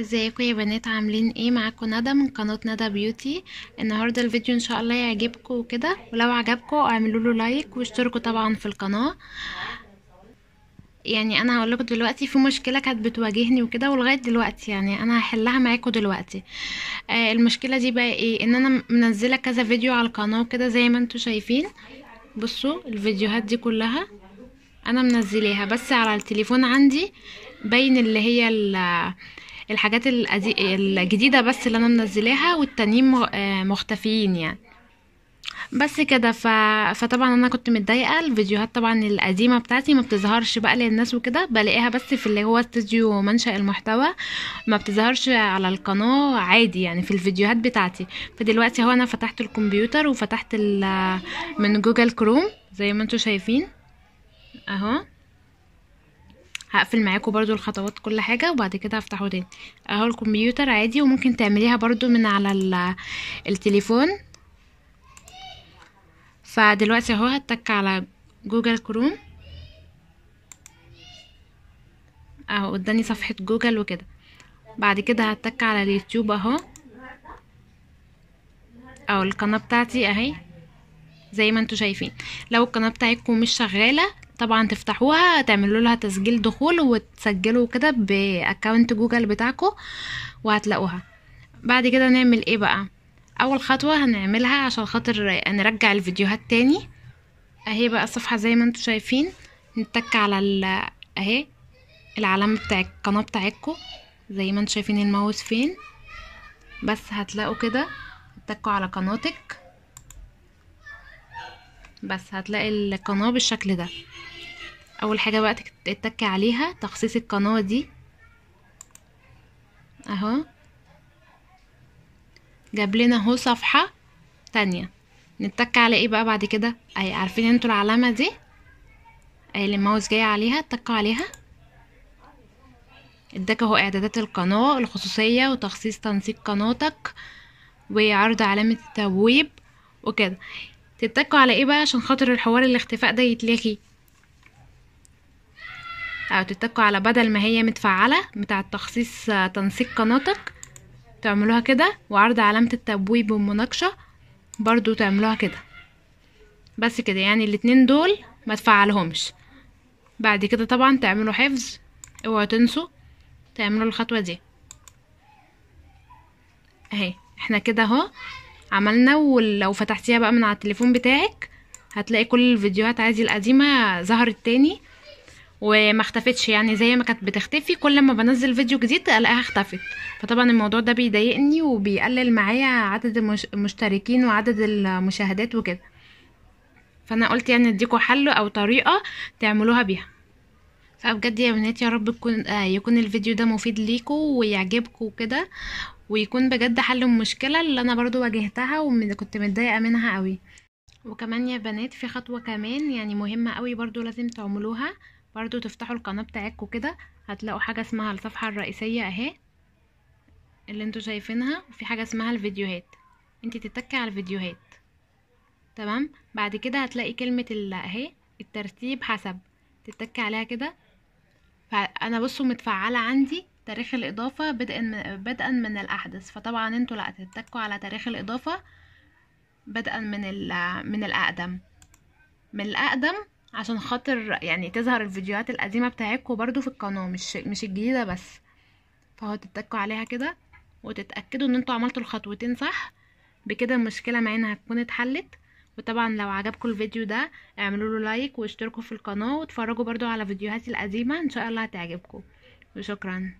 ازيكم يا بنات؟ عاملين إيه؟ معاكم ندى من قناة ندى بيوتي. النهاردة الفيديو إن شاء الله يعجبكم وكده. ولو عجبكم اعملوا له like واشتركوا طبعا في القناة. يعني أنا هقول لكم دلوقتي في مشكلة كانت بتواجهني وكده ولغاية دلوقتي يعني أنا هحلها معاكم دلوقتي. آه المشكلة دي بقى إيه؟ إن أنا منزلة كذا فيديو على القناة كده زي ما أنتم شايفين. بصوا الفيديوهات دي كلها أنا منزلاها بس على التليفون عندي باين اللي هي الحاجات الجديدة بس اللي أنا منزلاها والتانيين مختفيين يعني. بس كده ف... فطبعا أنا كنت متضايقة الفيديوهات طبعا القديمة بتاعتي ما بتظهرش بقى للناس وكده بلاقيها بس في اللي هو استوديو منشأ المحتوى ما بتظهرش على القناة عادي يعني في الفيديوهات بتاعتي. فدلوقتي هو أنا فتحت الكمبيوتر وفتحت ال... من جوجل كروم زي ما أنتم شايفين. أهو. هقفل معاكم برضو الخطوات كل حاجة وبعد كده هفتحه تاني. اهو الكمبيوتر عادي وممكن تعمليها برضو من على التليفون. فدلوقتي اهو هتك على جوجل كروم. اهو قدامي صفحة جوجل وكده. بعد كده هتك على اليوتيوب اهو. أو القناة بتاعتي اهي زي ما أنتوا شايفين. لو القناة بتاعتكم مش شغالة طبعا تفتحوها تعملوا لها تسجيل دخول وتسجلوا كده ب account جوجل بتاعكم وهتلاقوها. بعد كده نعمل إيه بقى؟ أول خطوة هنعملها عشان خاطر نرجع الفيديوهات تاني. أهي بقى الصفحة زي ما أنتوا شايفين. نتك على ال أهي العلامة بتاع القناة بتاعتكم زي ما أنتوا شايفين الماوس فين. بس هتلاقوا كده تكوا على قناتك. بس هتلاقي القناة بالشكل ده. أول حاجة بقى تتكي عليها تخصيص القناة دي. أهو. جاب لنا أهو صفحة تانية. نتك على إيه بقى بعد كده؟ اهي عارفين أنتوا العلامة دي؟ اهي اللي الماوس جاي عليها اتكوا عليها. اداك أهو إعدادات القناة الخصوصية وتخصيص تنسيق قناتك وعرض علامة التبويب وكده. تتكوا على إيه بقى عشان خاطر الحوار الاختفاء ده يتلغي؟ أو تتكوا على بدل ما هي متفعلة بتاع تخصيص تنسيق قناتك تعملوها كده. وعرض علامة التبويب والمناقشة برضو تعملوها كده. بس كده يعني الاتنين دول ما تفعلهمش. بعد كده طبعا تعملوا حفظ اوعوا تنسوا تعملوا الخطوة دي. اهي إحنا كده اهو. عملنا ولو فتحتيها بقى من على التليفون بتاعك هتلاقي كل الفيديوهات عادي القديمة ظهرت تاني. وما اختفتش يعني زي ما كانت بتختفي كل ما بنزل فيديو جديد ألاقيها اختفت. فطبعا الموضوع ده بيضايقني وبيقلل معايا عدد المشتركين وعدد المشاهدات وكده. فأنا قلت يعني أديكوا حل أو طريقة تعملوها بيها. فبجد يا بنات يا رب يكون آه يكون الفيديو ده مفيد ليكوا ويعجبكوا وكده ويكون بجد حل المشكلة اللي أنا برضو واجهتها وكنت متضايقة منها قوي وكمان يا بنات في خطوة كمان يعني مهمة قوي برضو لازم تعملوها برضو تفتحوا القناة بتاعتكم كده هتلاقوا حاجة اسمها الصفحة الرئيسية أهي اللي أنتوا شايفينها وفي حاجة اسمها الفيديوهات. انتي تتكي على الفيديوهات. تمام؟ بعد كده هتلاقي كلمة أهي الترتيب حسب. تتكي عليها كده فأنا بصوا متفعلة عندي تاريخ الإضافة بدءا من, بدءا من الأحدث. فطبعا أنتوا لا تتكوا على تاريخ الإضافة بدءا من من الأقدم. من الأقدم عشان خاطر يعني تظهر الفيديوهات القديمة بتاعتكم برضو في القناة مش مش الجديدة بس. فهو تتكوا عليها كده وتتأكدوا إن أنتوا عملتوا الخطوتين صح. بكده المشكلة معانا هتكون اتحلت. وطبعا لو عجبكم الفيديو ده اعملوا له لايك واشتركوا في القناة واتفرجوا برضو على فيديوهاتي القديمة إن شاء الله هتعجبكم. وشكرا